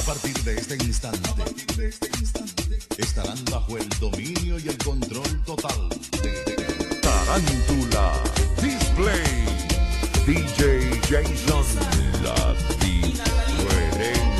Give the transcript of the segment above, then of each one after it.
A partir de este instante, estarán bajo el dominio y el control total de Tarántula Display DJ Jason La Diferencia.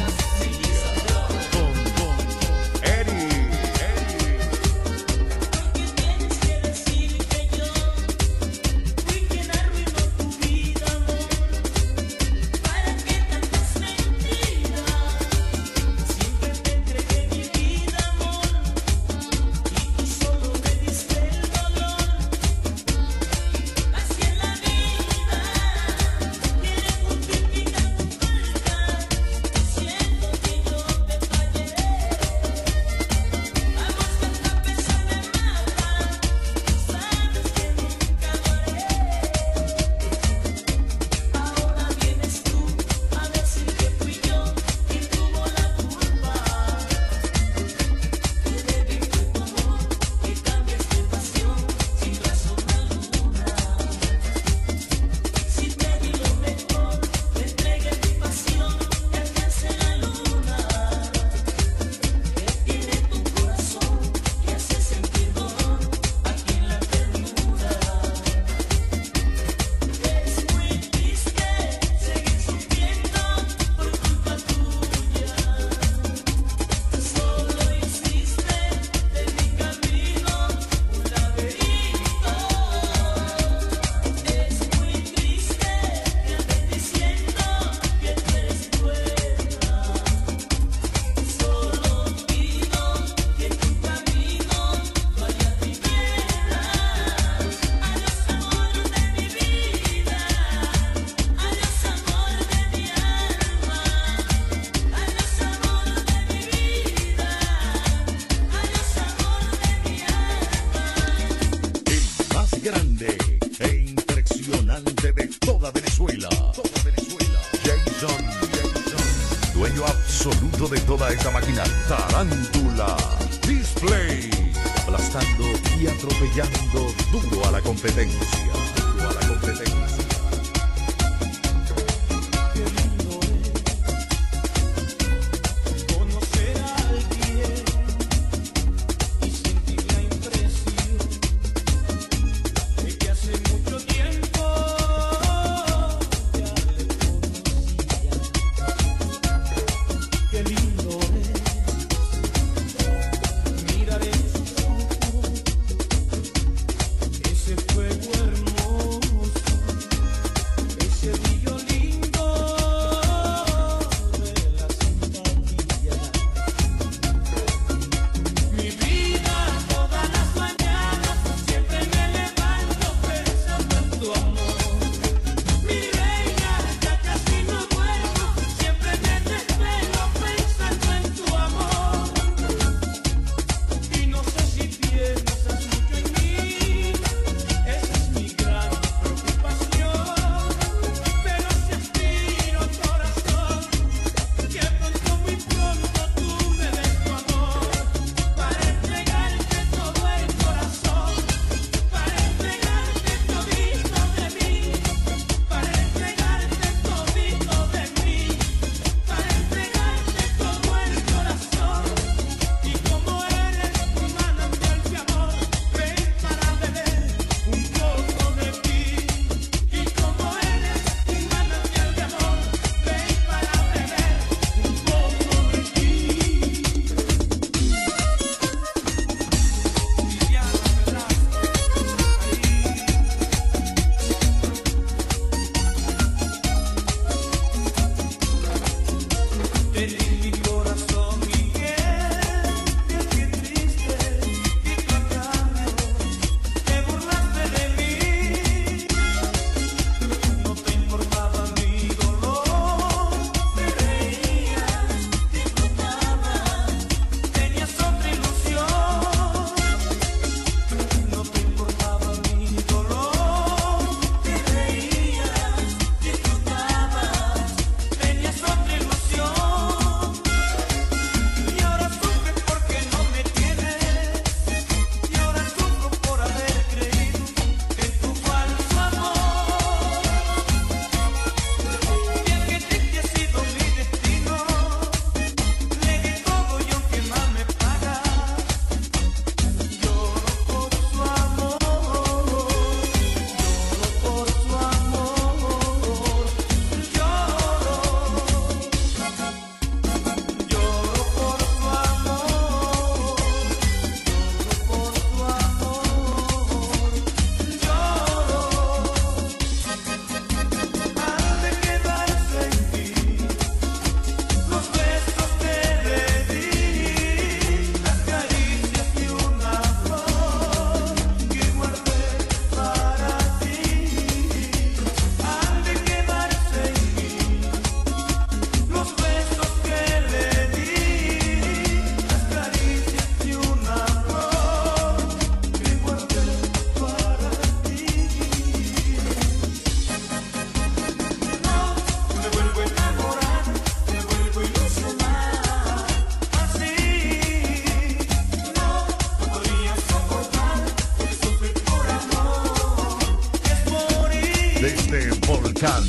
desde Volcán,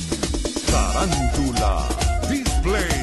Tarántula, Display.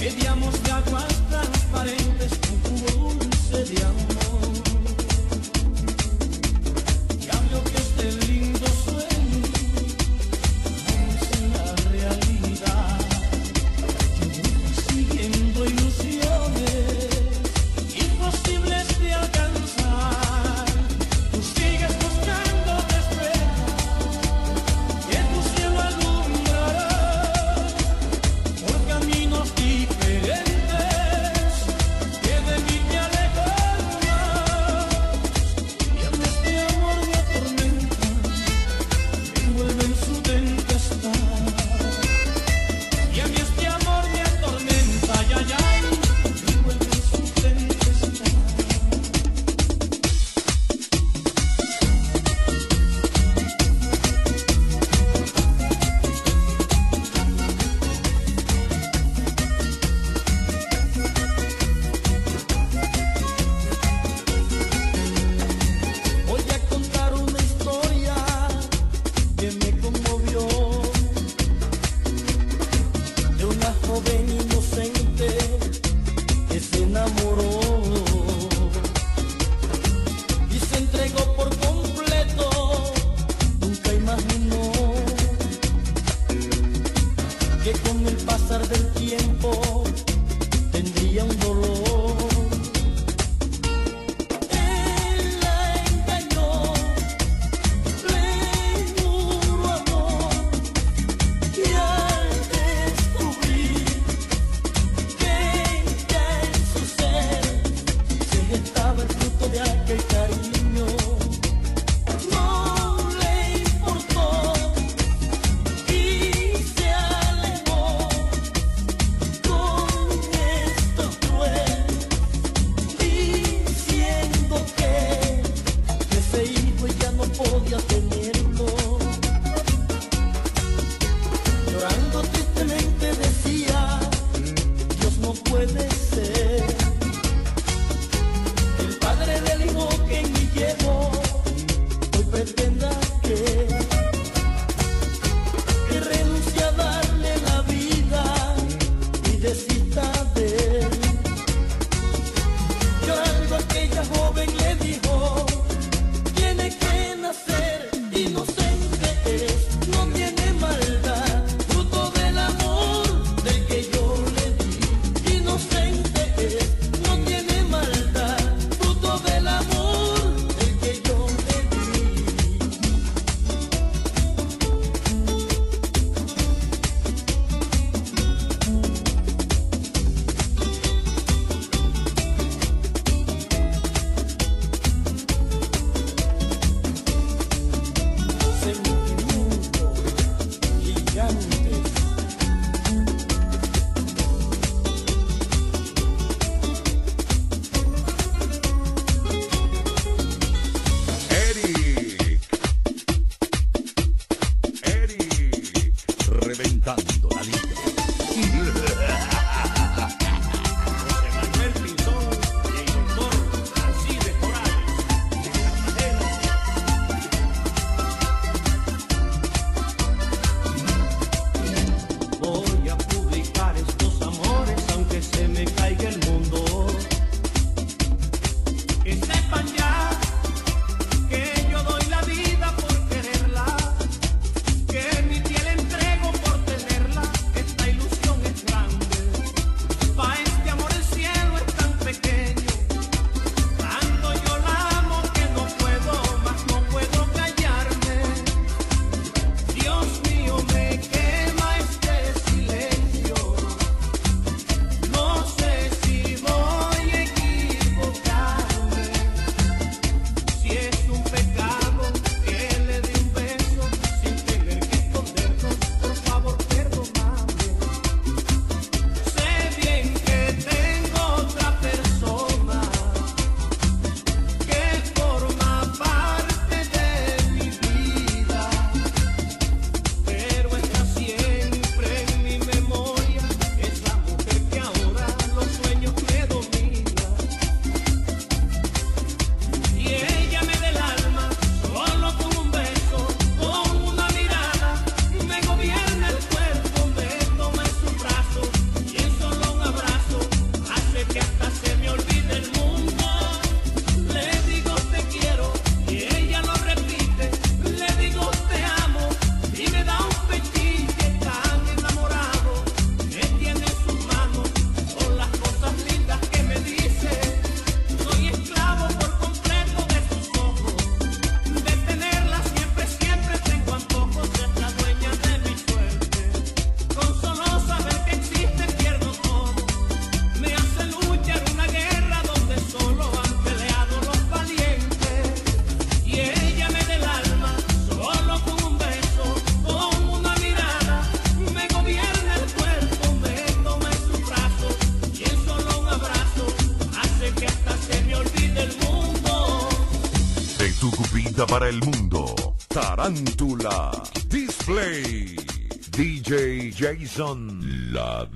Pedíamos de aguas transparentes un cubo dulce de amor. joven Tarántula. Display. DJ Jason. La.